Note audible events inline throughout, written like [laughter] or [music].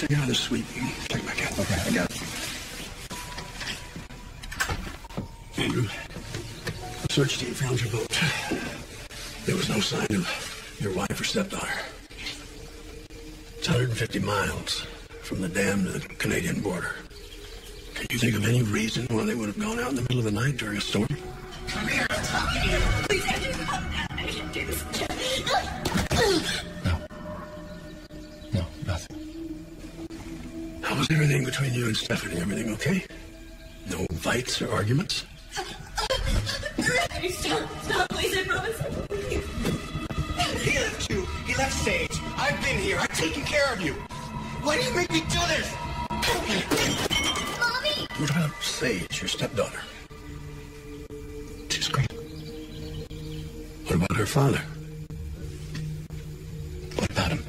take out the and check back out. Okay, I got it. Andrew, the search team found your boat. There was no sign of your wife or stepdaughter. It's 150 miles from the dam to the Canadian border. Can you think of any reason why they would have gone out in the middle of the night during a storm? Please, Andrew, everything between you and Stephanie? Everything okay? No fights or arguments? Stop, stop, please, I promise. He left you. He left Sage. I've been here. I've taken care of you. Why do you make me do this? Mommy! What about Sage, your stepdaughter? She's great. What about her father? What about him?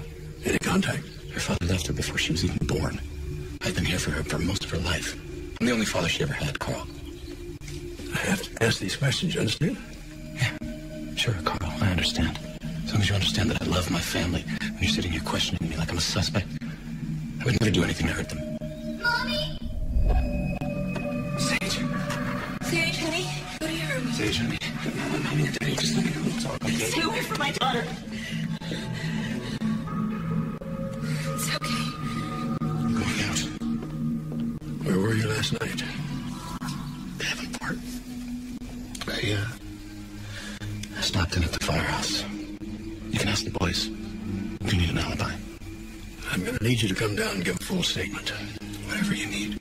Any contact? Her father left her before she was even born. I've been here for her for most of her life. I'm the only father she ever had, Carl. I have to ask these questions, you understand? Sure, Carl, I understand. As long as you understand that I love my family, when you're sitting here questioning me like I'm a suspect, I would never do anything to hurt them. Mommy! Sage. Sage, honey, go to your room. Sage, honey. Mommy and Daddy, just let me know it's all okay. Stay away from my daughter. You to come down and give a full statement. Whatever you need.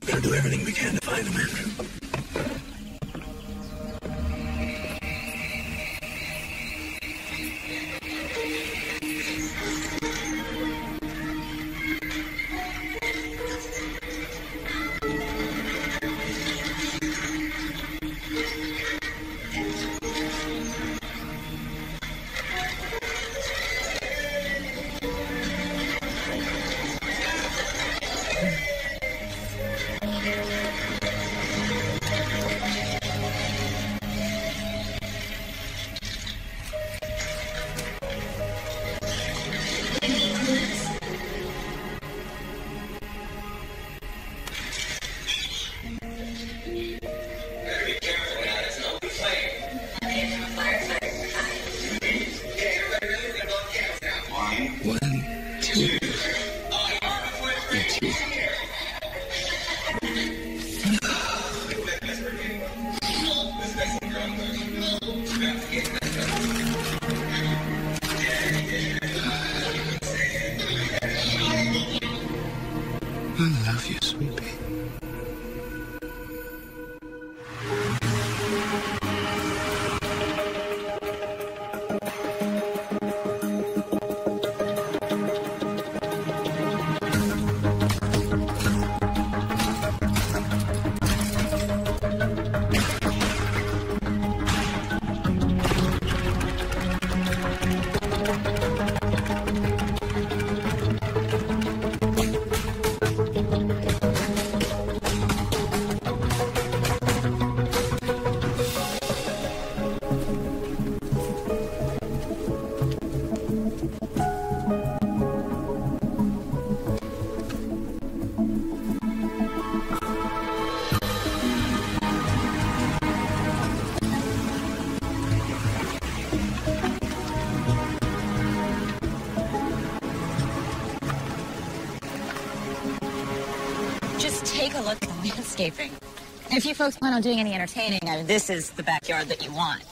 We're going to do everything we can to find him, Andrew. I love you, sweet If you folks plan on doing any entertaining, I mean, this is the backyard that you want.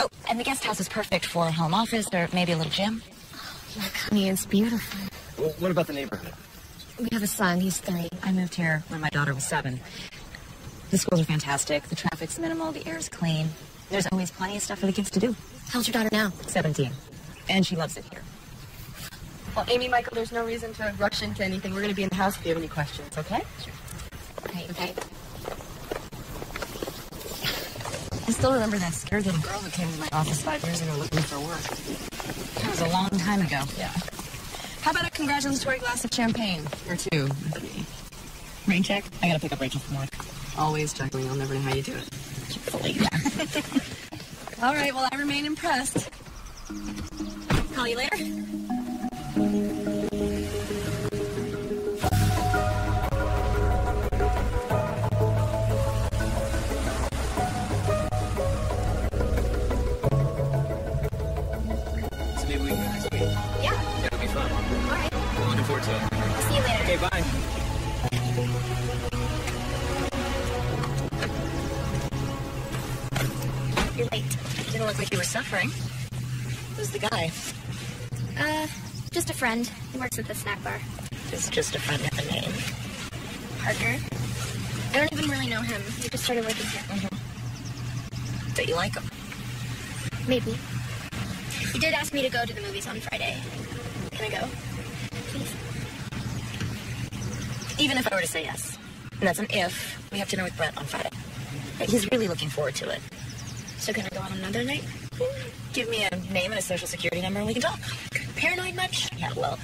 Oh, and the guest house is perfect for a home office or maybe a little gym. Oh, look, honey, it's beautiful. Well, what about the neighborhood? We have a son. He's three. I moved here when my daughter was seven. The schools are fantastic. The traffic's minimal. The air's clean. There's always plenty of stuff for the kids to do. How's your daughter now? 17. And she loves it here. Well, Amy, Michael, there's no reason to rush into anything. We're going to be in the house if you have any questions, okay? Okay, Okay. I still remember that scared little girl that came to my office five years ago looking for work. That was a long time ago. Yeah. How about a congratulatory glass of champagne? Or two. Rain check? I gotta pick up Rachel from work. Always juggling. I'll never know how you do it. Fully. [laughs] All right, well, I remain impressed. Call you later. Uh, just a friend. He works at the snack bar. It's just a friend with a name. Parker. I don't even really know him. He just started working here. That you like him. Maybe. He did ask me to go to the movies on Friday. Can I go? Please. Even if I were to say yes. And that's an if. We have dinner with Brett on Friday. He's really looking forward to it. So can I go on another night? Give me a name and a social security number and we can talk. Paranoid much? Yeah, well,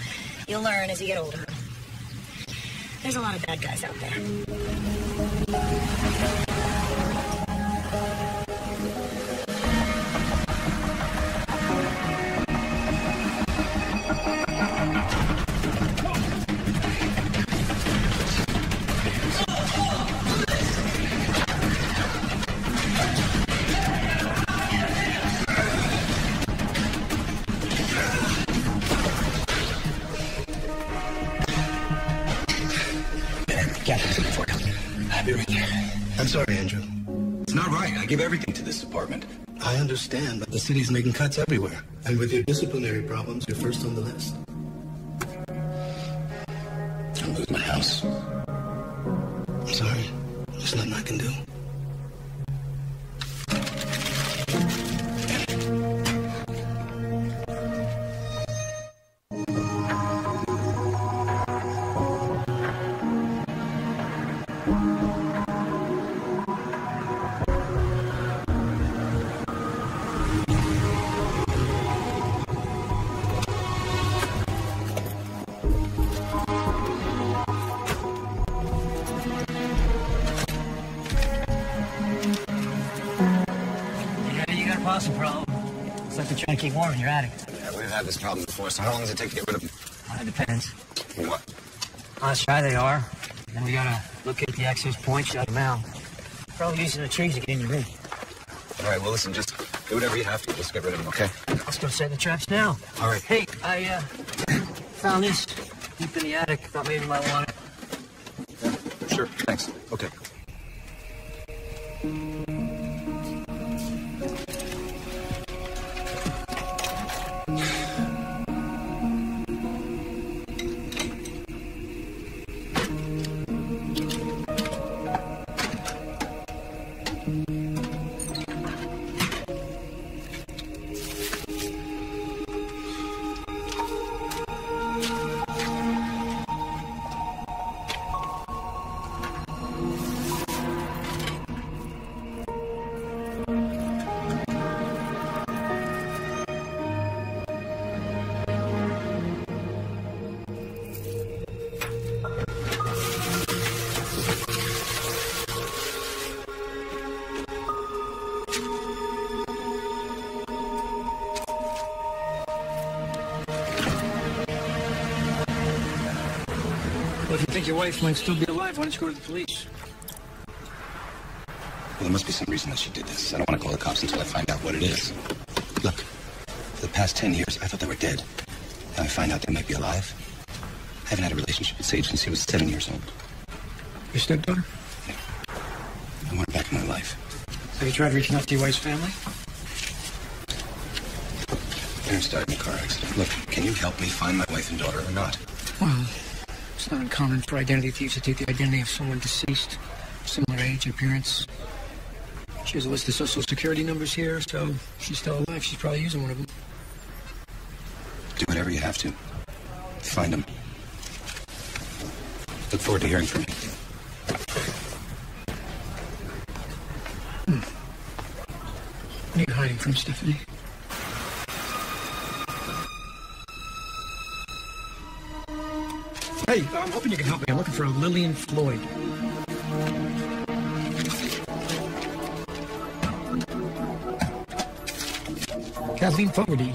you'll learn as you get older. There's a lot of bad guys out there. Understand, but the city's making cuts everywhere. And with your disciplinary problems, you're first on the list. I'll lose my house. I'm sorry. There's nothing I can do. This problem before, so how long does it take to get rid of them? Uh, it depends. What? How shy they are. Then we gotta locate the access point, shut them out. Probably using the trees to get in your room. All right, well, listen, just do whatever you have to. Just get rid of them, okay? Let's go set the traps now. All right. Hey, I uh, found this deep in the attic. Thought maybe you might want it. Yeah, Sure. Thanks. Okay. Think your wife might still be alive, why don't you go to the police? Well, there must be some reason that she did this. I don't want to call the cops until I find out what it is. Look, for the past 10 years, I thought they were dead. Now I find out they might be alive. I haven't had a relationship with Sage since he was seven years old. Your stepdaughter? Yeah. I want her back in my life. Have you tried reaching out to your wife's family? Parents died in a car accident. Look, can you help me find my wife and daughter or not? Well, it's not uncommon for identity thieves to take the identity of someone deceased, similar age, appearance. She has a list of social security numbers here, so she's still alive. She's probably using one of them. Do whatever you have to. Find them. Look forward to hearing from you. Hmm. What are you hiding from, Stephanie? Hey, I'm hoping you can help me. I'm looking for a Lillian Floyd. Kathleen Fogarty.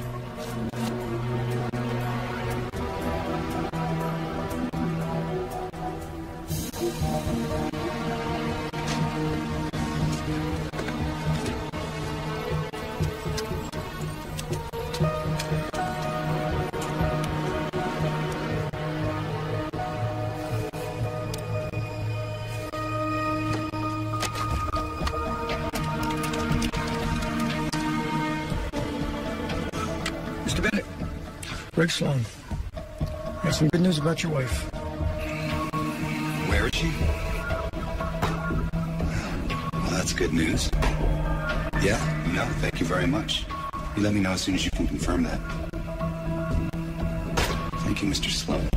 Greg Sloan. I have some good news about your wife. Where is she? Well, that's good news. Yeah, no, thank you very much. You let me know as soon as you can confirm that. Thank you, Mr. Sloan.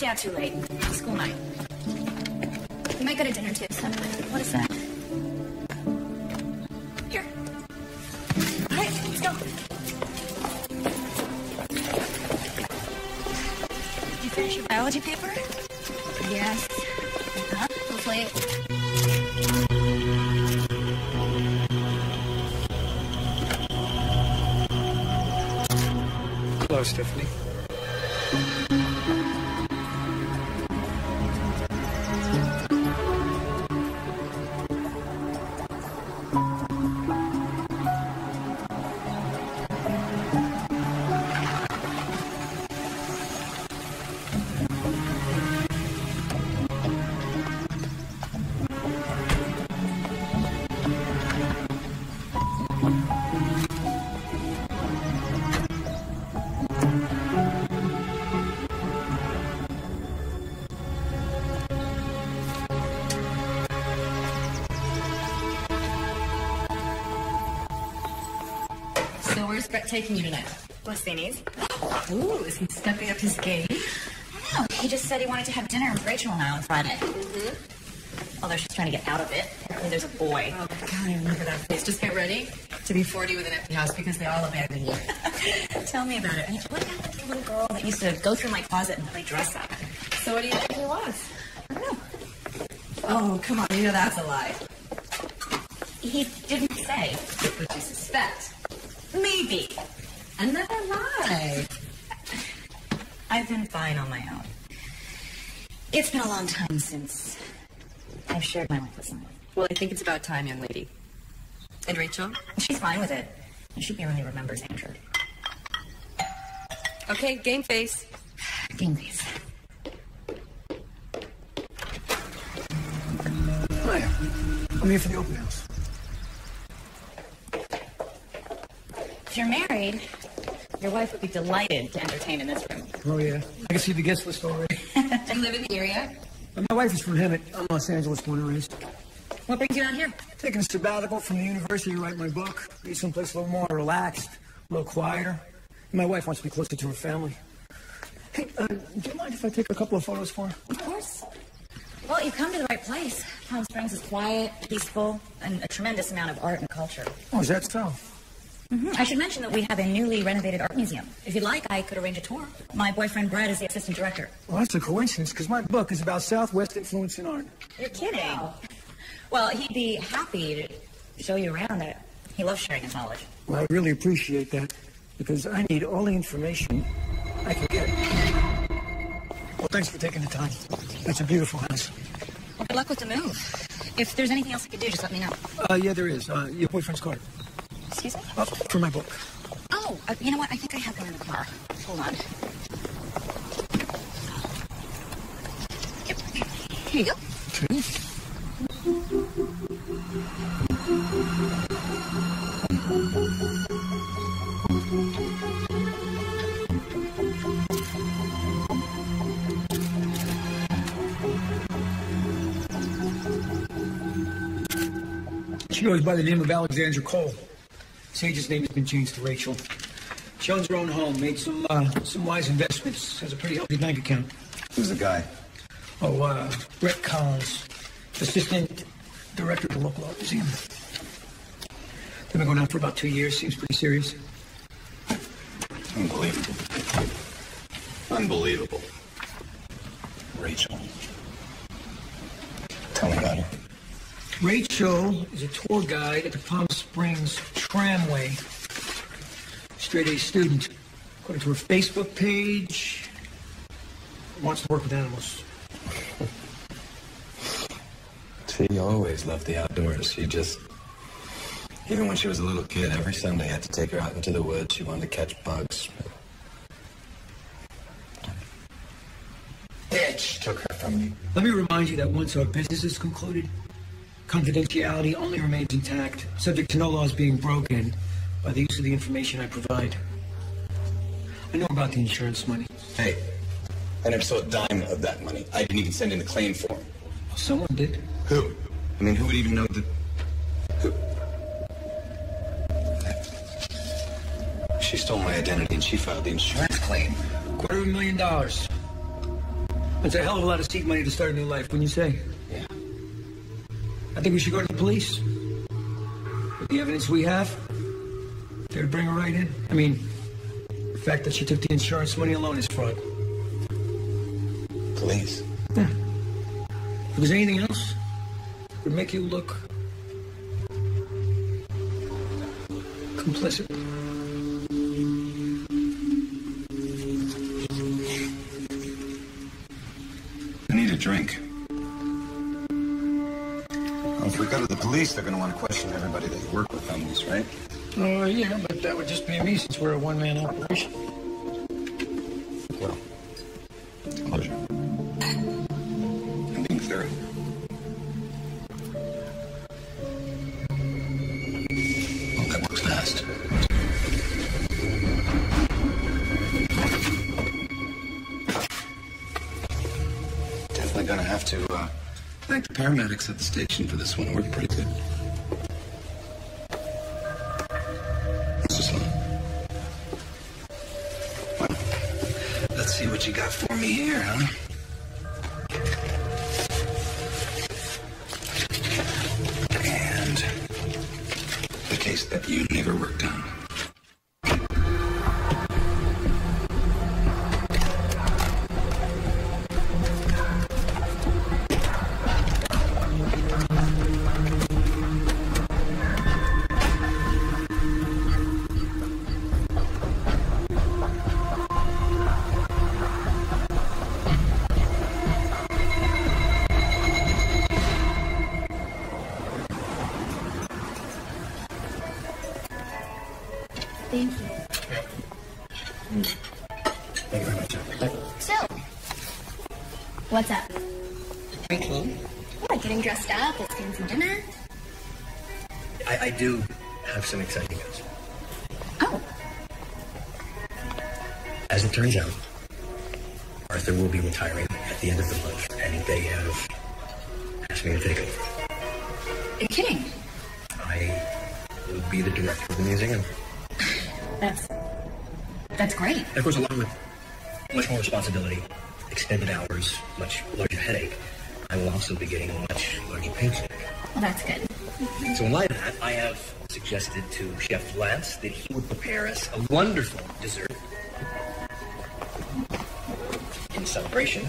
Stay out too late. School night. We might go to dinner too, so. What is that? Here. All right, let's go. Did you finish your biology paper? Yes. Huh? Hopefully. Hello, Stephanie. Wanted to have dinner with Rachel and I on Friday. Mm-hmm. Although she's trying to get out of it. Apparently there's a boy. Oh, God, I remember that face. Just get ready to be 40 with an empty house because they all abandoned you. [laughs] Tell me about it. I mean, what happened to the little girl that used to go through my closet and play dress up? So what do you think it was? I don't know. Oh, come on, you know that's a lie. He didn't say. But you suspect. Maybe. Another lie. I've been fine on my own. It's been a long time since I've shared my life with someone. Well, I think it's about time, young lady. And Rachel? She's fine with it. She barely remembers Andrew. Okay, game face. Game face. Hi. I'm here for the open house. If you're married, your wife would be delighted to entertain in this room. Oh, yeah. I can see the guest list already. [laughs] You live in the area? My wife is from Hemet. I'm Los Angeles born and raised. What brings you out here? Taking a sabbatical from the university to write my book. Need someplace a little more relaxed, a little quieter. My wife wants to be closer to her family. Hey, uh, do you mind if I take a couple of photos for her? Of course. Well, you've come to the right place. Palm Springs is quiet, peaceful, and a tremendous amount of art and culture. Oh, is that so? Mhm. I should mention that we have a newly renovated art museum. If you'd like, I could arrange a tour. My boyfriend Brad is the assistant director. Well, that's a coincidence, because my book is about Southwest influence in art. You're kidding. Well, he'd be happy to show you around. It. He loves sharing his knowledge. Well, I really appreciate that, because I need all the information I can get. Well, thanks for taking the time. That's a beautiful house. Well, good luck with the move. If there's anything else I could do, just let me know. Uh, yeah, there is. Uh, your boyfriend's card. Excuse me? Uh, for my book. Oh, uh, you know what? I think I have one in the car. Hold on. Yep. Here you go. Okay. She goes by the name of Alexandra Cole. Sage's name has been changed to Rachel. She owns her own home, made some uh, some wise investments, has a pretty healthy bank account. Who's the guy? Oh, uh, Brett Collins, assistant director of the local art museum. They've been going on for about two years. Seems pretty serious. Unbelievable. Unbelievable. Rachel. Tell me about her. Rachel is a tour guide at the Palm Springs Tramway. Straight A student. According to her Facebook page, wants to work with animals. She always loved the outdoors. She just. Even when she was a little kid, every Sunday I had to take her out into the woods. She wanted to catch bugs. Bitch took her from me. Let me remind you that once our business is concluded, confidentiality only remains intact, subject to no laws being broken by the use of the information I provide. I know about the insurance money. Hey, I never saw a dime of that money. I didn't even send in the claim form. Well, someone did. Who? I mean, who would even know that? Who? She stole my identity and she filed the insurance claim. Quarter of a million dollars. That's a hell of a lot of seed money to start a new life, wouldn't you say? Yeah. I think we should go to the police. With the evidence we have, they'd bring her right in. I mean, the fact that she took the insurance money alone is fraud. Police? Yeah. If there's anything else, it would make you look complicit. I need a drink. Go to the police, they're going to want to question everybody that you work with on this, right? Oh, yeah, but that would just be me since we're a one-man operation. At the station for this one. Worked pretty good. Let's see what you got for me here, huh? What's up? Drinking. What, getting dressed up? It's fancy dinner? I, I do have some exciting news. Oh, As it turns out, Arthur will be retiring at the end of the month, and they have asked me to take over. you're kidding. I will be the director of the museum. [sighs] That's that's great. Of course, along with much more responsibility, extended hours, much larger headache, I will also be getting a much larger paycheck. Well, that's good. So in light of that, I have suggested to Chef Lance that he would prepare us a wonderful dessert in celebration.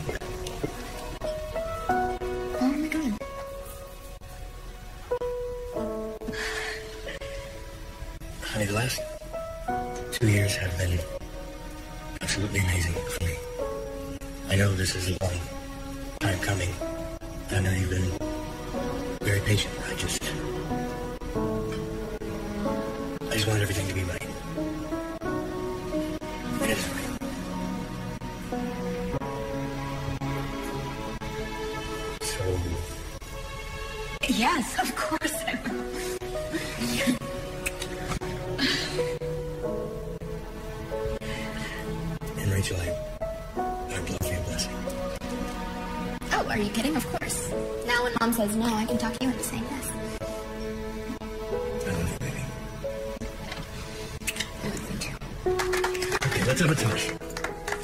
This is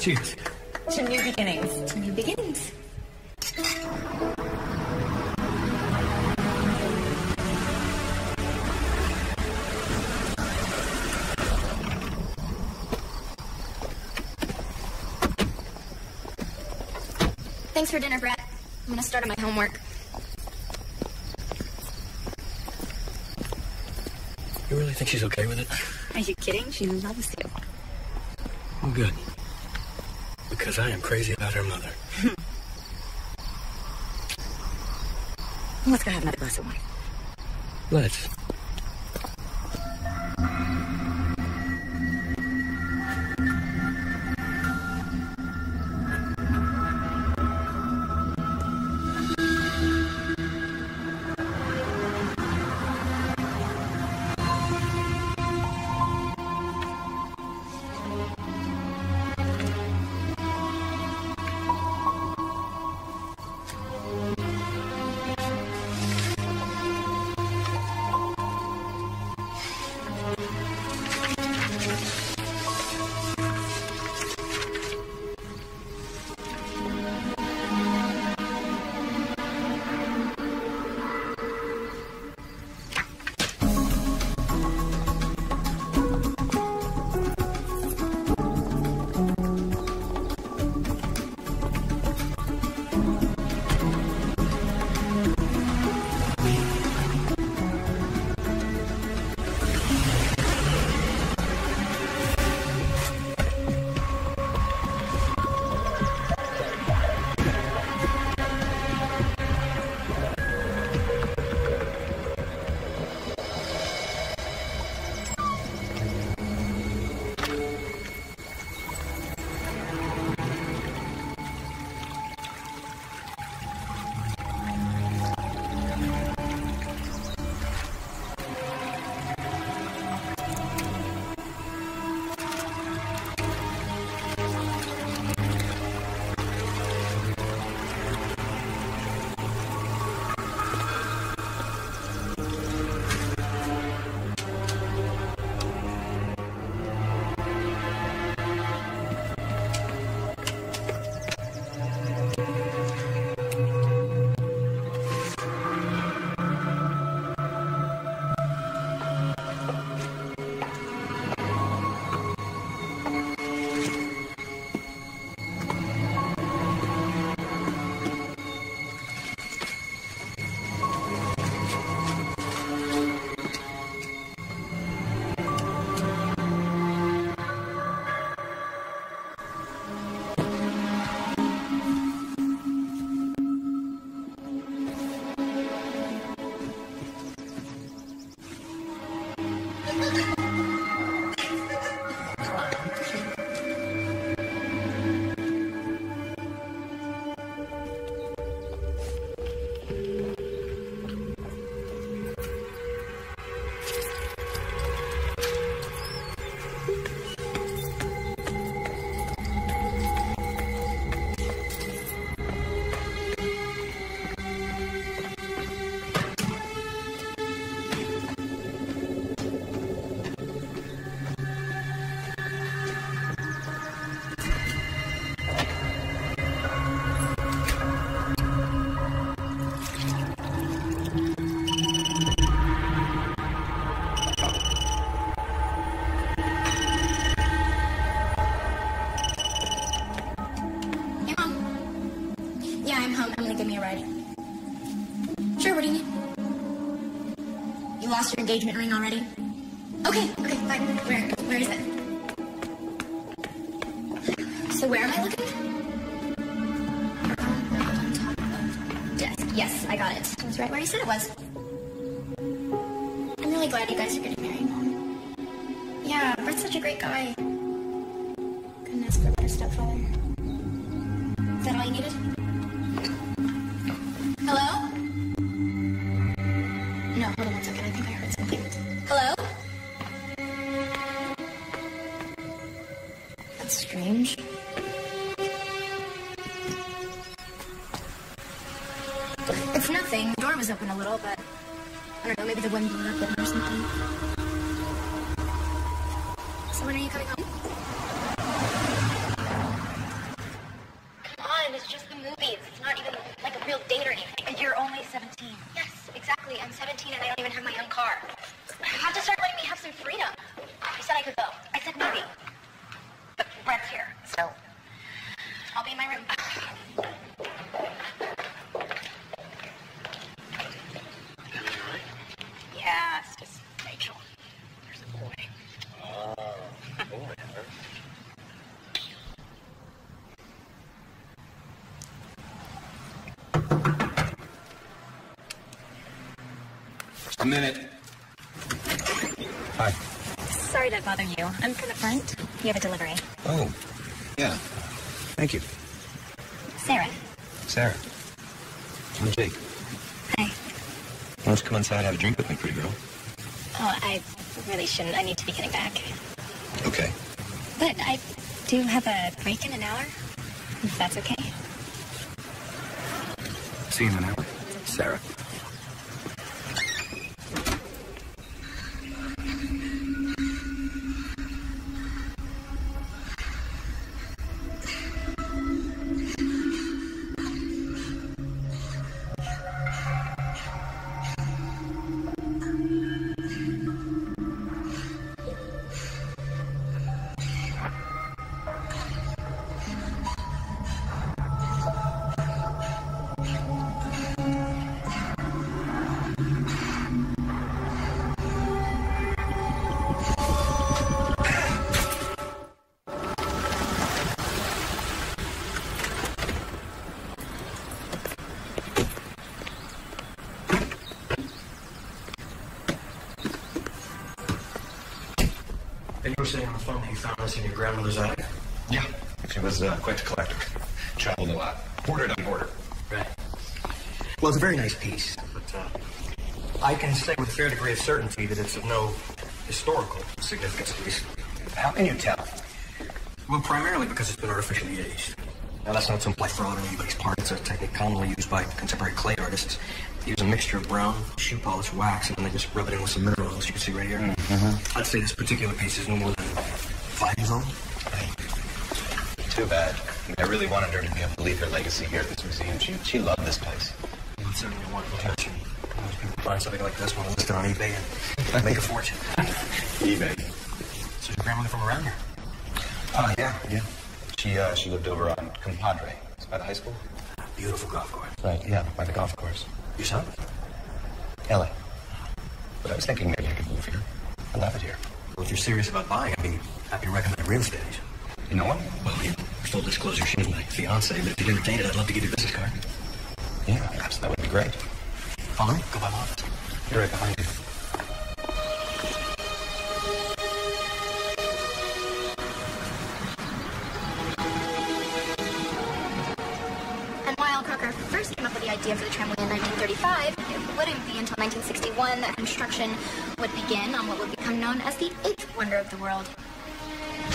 To new beginnings. To new beginnings. Thanks for dinner, Brett. I'm gonna start on my homework. You really think she's okay with it? Are you kidding? She loves you. Well, good. Because I am crazy about her mother. [laughs] Let's go have another glass of wine. Let's. Engagement ring already? Maybe the wind blew up or something. So when are you coming home? Come on, it's just the movies. It's not even like a real date or anything. And you're only 17. Yes, exactly. I'm 17 and I don't even have my own car. You have to start letting me have some freedom. You said I could go. I said maybe. But Brett's here, so I'll be in my room. Yeah, it's just Rachel. There's a boy. minute. Hi. Sorry to bother you. I'm from the front. You have a delivery. Oh, yeah. Thank you. Sarah. Sarah. I'm Jake. Hi. Why don't you come inside and have a drink with me, pretty girl? Oh, I really shouldn't. I need to be getting back. Okay. But I do have a break in an hour. If that's okay. See you in an hour. Sarah. Phone that you found this in your grandmother's attic? Yeah. She was uh, quite a collector. Traveled a lot. Bordered on border. Right. Well, it's a very nice piece, but uh, I can say with a fair degree of certainty that it's of no historical significance, at least. How can you tell? Well, primarily because it's been artificially aged. Now, that's not some play fraud on anybody's part. It's a technique commonly used by contemporary clay artists. They use a mixture of brown, shoe polish, wax, and then they just rub it in with some mineral oils. You can see right here. I'd say this particular piece is no more than old. Too bad. I, mean, I really wanted her to be able to leave her legacy here at this museum. She, she loved this place. Well, it's certainly a wonderful. And most people find something like this when list it on eBay and make a fortune. [laughs] eBay. So your grandmother from around here? Oh, yeah, yeah. She, uh, she lived over on Compadre. It's by the high school. Beautiful golf course. Right, yeah, by the golf course. Your son? LA. But I was thinking maybe I could move here. I love it here. Well, if you're serious about buying, I'd be happy to recommend a real estate agent. You know what? Well, in full disclosure, she was my fiance, but if you'd entertain it, I'd love to give you a business card. Yeah, perhaps that would be great. Follow me. Go by my office. You're right behind you. And while Crocker first came up with the idea for the tramway in 1935, it wouldn't be until 1961 that construction would begin on what would become known as the eighth wonder of the world.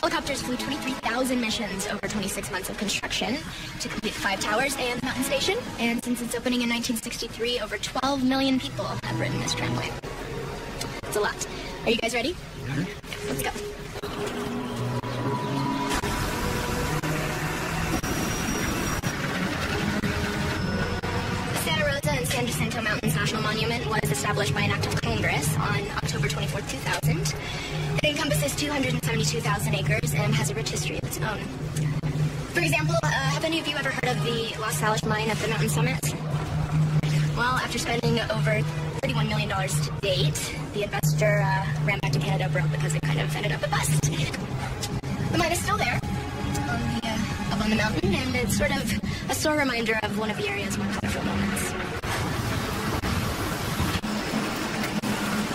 Helicopters flew 23,000 missions over 26 months of construction to complete five towers and the mountain station. And since its opening in 1963, over 12 million people have ridden this tramway. It's a lot. Are you guys ready? Mm-hmm. Let's go. Santa Rosa and San Jacinto Mountains National Monument was established by an act of Congress on October 24, 2000. It encompasses 272,000 acres and has a rich history of its own. For example, uh, have any of you ever heard of the Los Salos mine at the mountain summit? Well, after spending over $31 million to date, the investor uh, ran back to Canada broke because it kind of ended up a bust. The mine is still there, on the, uh, up on the mountain, and it's sort of a sore reminder of one of the area's more colorful moments.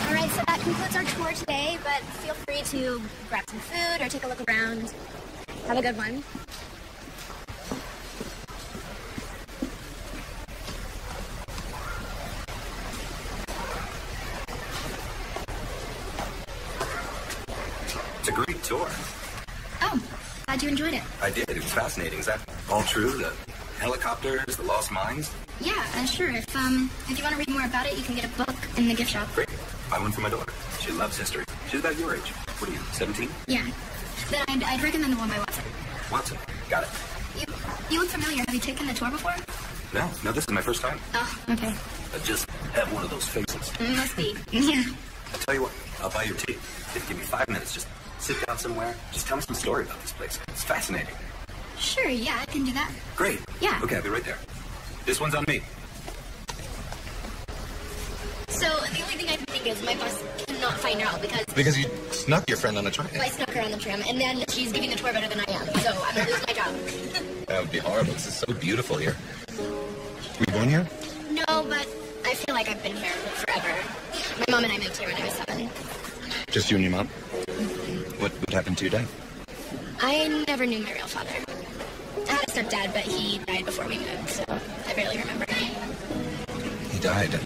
All right, so that concludes our tour today, but feel free to grab some food or take a look around. Have a good one. It's a great tour. Oh, glad you enjoyed it. I did. It was fascinating. Is that all true? The helicopters, the lost mines? Yeah, uh, sure. If um, if you want to read more about it, you can get a book in the gift shop. Great. Buy one for my daughter. She loves history. She's about your age. What are you, 17? Yeah. Then I'd, I'd recommend the one by Watson. Watson. Got it. You, you look familiar. Have you taken the tour before? No, no, this is my first time. Oh, okay. I just have one of those faces. Mm, Must be. [laughs] Yeah. I'll tell you what, I'll buy your tea. If you give me five minutes, just sit down somewhere. Just tell me some story about this place. It's fascinating. Sure, yeah, I can do that. Great. Yeah. Okay, I'll be right there. This one's on me. So the only thing I can think is my boss cannot find her out because Because you snuck your friend on the train. I snuck her on the tram, and then she's giving the tour better than I am, so I'm gonna lose my job. [laughs] That would be horrible. This is so beautiful here. Were you born here? no, but I feel like I've been here forever. My mom and I moved here when I was seven. Just you and your mom? What, what happened to your dad? I never knew my real father. I had a stepdad, but he died before we moved, so I barely remember him. He died.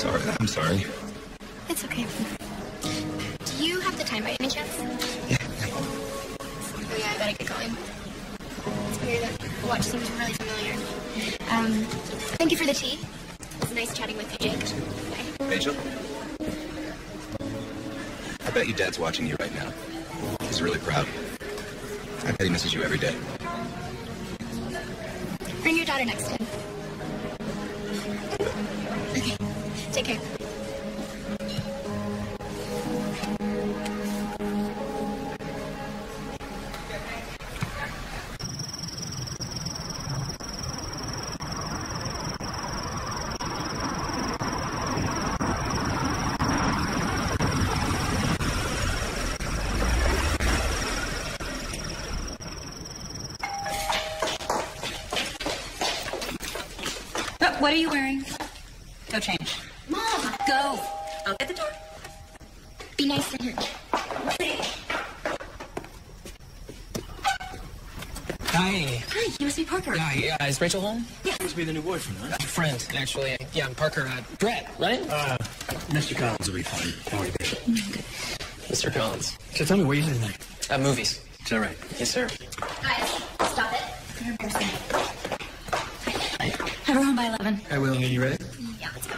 Sorry, I'm sorry. It's okay. Do you have the time by any chance? Yeah. Oh yeah, I gotta get going. It's weird. The watch seems really familiar. Um, thank you for the tea. It's nice chatting with you, Jake. Bye. Rachel? I bet your dad's watching you right now. He's really proud. I bet he misses you every day. Bring your daughter next time. Okay. Take care. Is Rachel home? Yeah. Must be the new boyfriend, huh? Friend, actually. Yeah, I'm Parker. Uh, Brett, right? Uh, Mr. Collins will be fine. How are you, Bishop? Mr. Collins. So tell me, what are you doing tonight? Uh, movies. Is that right? Yes, sir. Guys, stop it. You're embarrassing. Have her home by 11. I will. Are you ready? Yeah, let's go.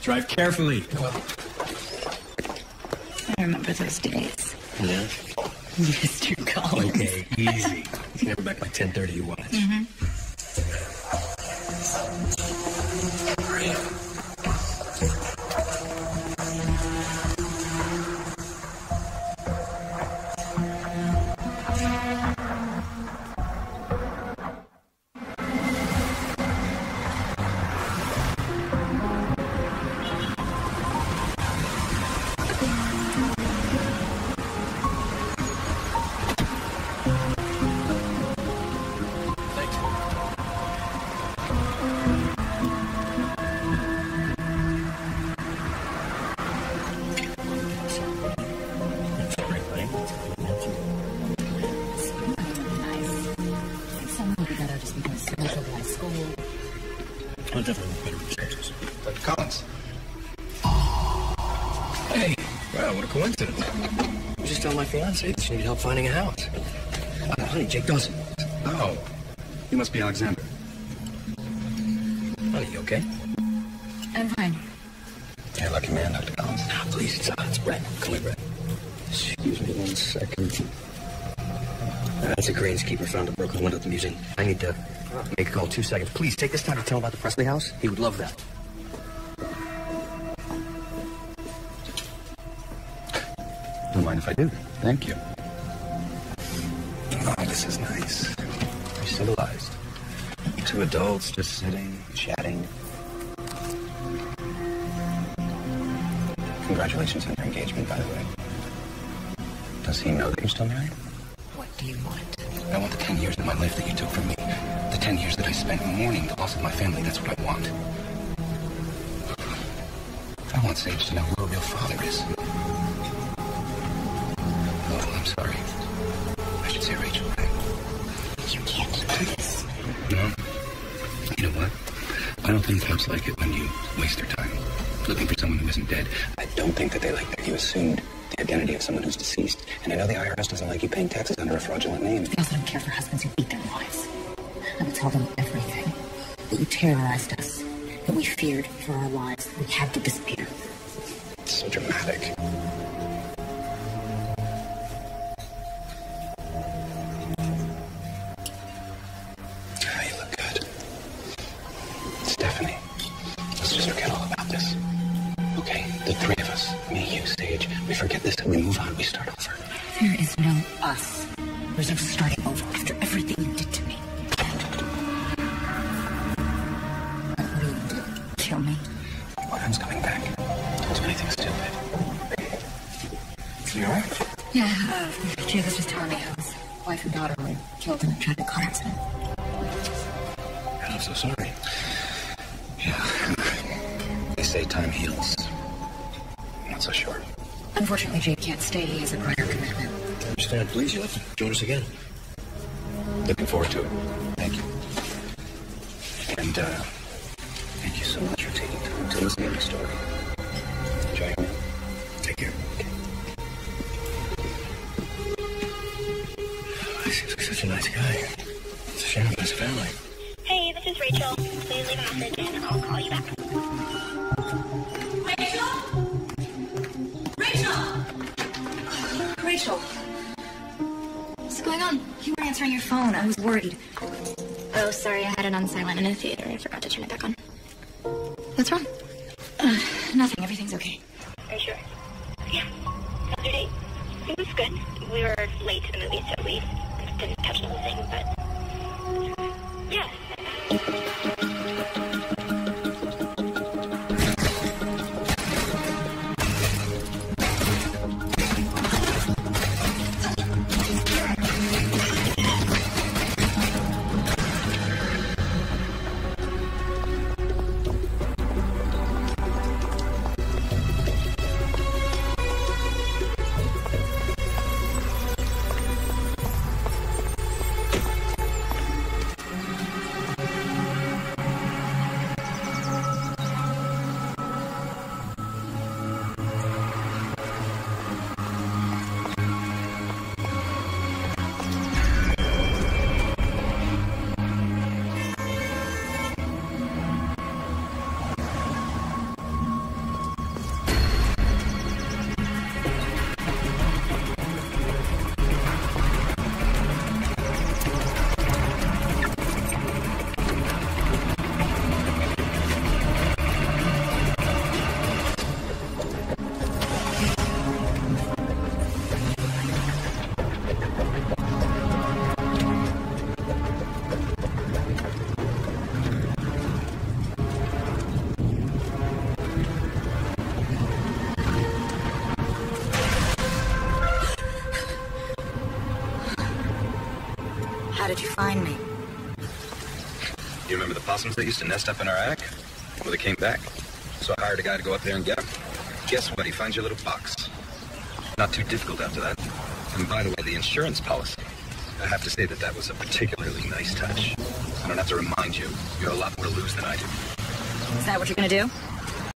Drive carefully. Well, I remember those days. Yeah. [laughs] Mr. Collins. Okay, easy. Never back by 10.30 you watch. Telling fiance that she needed help finding a house. Uh, honey, Jake Dawson. Oh, you must be Alexander. Honey, you okay? I'm fine. You're a lucky man, Dr. Collins. Now, please, it's, uh, it's Brett. Call me Brett. Excuse me one second. Uh, that's a greenskeeper found a broken window at the museum. I need to make a call. Two seconds. Please take this time to tell him about the Presley house. He would love that. Don't mind if I do. Thank you. Oh, this is nice. Very civilized. Two adults just sitting, chatting. Congratulations on your engagement, by the way. Does he know that you're still married? What do you want? I want the 10 years of my life that you took from me. The 10 years that I spent mourning the loss of my family. That's what I want. I want Sage to know who her real father is. I'm sorry. I should say Rachel. You can't do this. No. You know what? I don't think cops like it when you waste their time looking for someone who isn't dead. I don't think that they like that you assumed the identity of someone who's deceased. And I know the IRS doesn't like you paying taxes under a fraudulent name. They also don't care for husbands who beat their wives. I would tell them everything. That you terrorized us. That we feared for our lives. That we had to disappear. It's so dramatic. And we move on, we start over. There is no us. There's no starting Unfortunately, Jake can't stay. He has a prior commitment. Understand, please. You'll have to join us again. Looking forward to it. Thank you. And, uh, thank you so much for taking time to listen to my story. Enjoy your. Take care. He's such a nice guy. It's a shame about his family. Hey, this is Rachel. Please leave a message and I'll call you back. What's going on? You weren't answering your phone. I was worried. Oh, sorry, I had it on silent in the theater. I forgot to turn it back on. What's wrong? Uh, nothing. Everything's okay. How did you find me? You remember the possums that used to nest up in our attic? Well, they came back. So I hired a guy to go up there and get them. Guess what? He finds your little box. Not too difficult after that. And by the way, the insurance policy. I have to say that that was a particularly nice touch. I don't have to remind you. You have a lot more to lose than I do. Is that what you're gonna do?